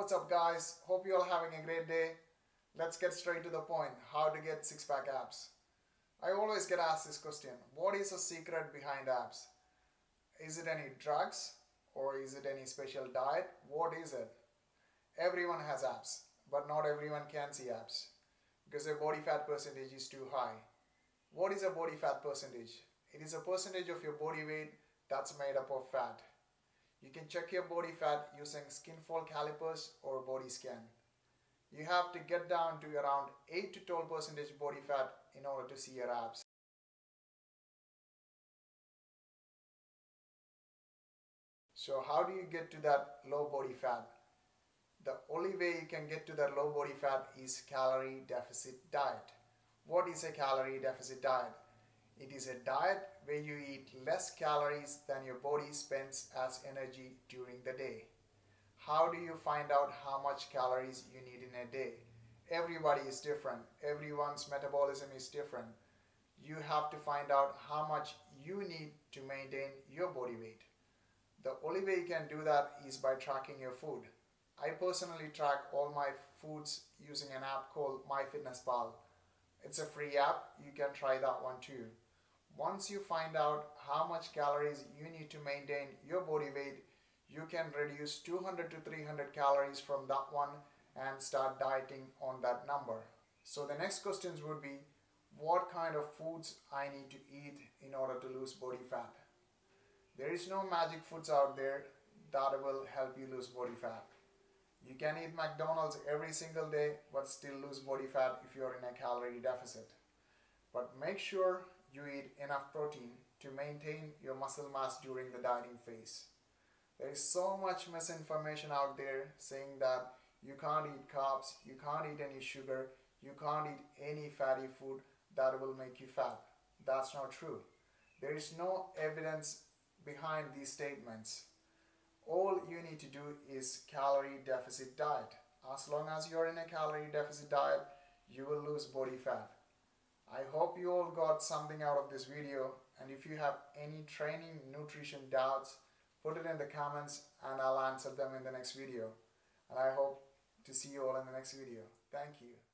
What's up guys? Hope you're all having a great day. Let's get straight to the point. How to get six pack abs. I always get asked this question. What is the secret behind abs? Is it any drugs or is it any special diet? What is it? Everyone has abs, but not everyone can see abs because their body fat percentage is too high. What is a body fat percentage? It is a percentage of your body weight that's made up of fat. You can check your body fat using skinfold calipers or body scan. You have to get down to around 8 to 12 percentage body fat in order to see your abs. So how do you get to that low body fat? The only way you can get to that low body fat is calorie deficit diet. What is a calorie deficit diet? It is a diet where you eat less calories than your body spends as energy during the day. How do you find out how much calories you need in a day? Everybody is different. Everyone's metabolism is different. You have to find out how much you need to maintain your body weight. The only way you can do that is by tracking your food. I personally track all my foods using an app called MyFitnessPal. It's a free app. You can try that one too. Once you find out how much calories you need to maintain your body weight, you can reduce 200 to 300 calories from that one and start dieting on that number. So the next questions would be, what kind of foods I need to eat in order to lose body fat? There is no magic foods out there that will help you lose body fat. You can eat McDonald's every single day but still lose body fat if you're in a calorie deficit. But make sure you eat enough protein to maintain your muscle mass during the dieting phase. There is so much misinformation out there saying that you can't eat carbs, you can't eat any sugar, you can't eat any fatty food that will make you fat. That's not true. There is no evidence behind these statements. All you need to do is calorie deficit diet. As long as you're in a calorie deficit diet, you will lose body fat. I hope you all got something out of this video and if you have any training nutrition doubts put it in the comments and I'll answer them in the next video and I hope to see you all in the next video. Thank you.